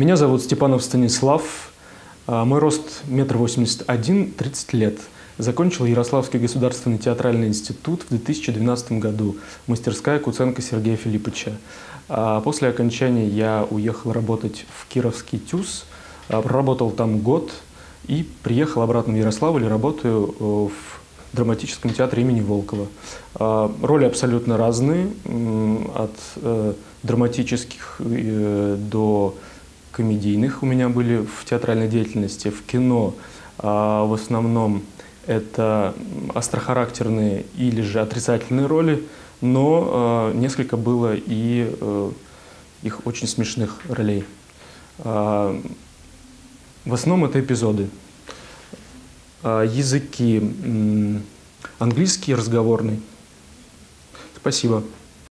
Меня зовут Степанов Станислав. А, мой рост метр восемьдесят один, 30 лет. Закончил Ярославский государственный театральный институт в 2012 году. Мастерская Куценко Сергея Филипповича. А после окончания я уехал работать в Кировский ТЮЗ. А, проработал там год и приехал обратно в Ярославль и работаю э, в драматическом театре имени Волкова. Роли абсолютно разные, от э, драматических э, до комедийных у меня были в театральной деятельности, в кино. А в основном это острохарактерные или же отрицательные роли, но несколько было и их очень смешных ролей. В основном это эпизоды. А, языки английский разговорный. Спасибо.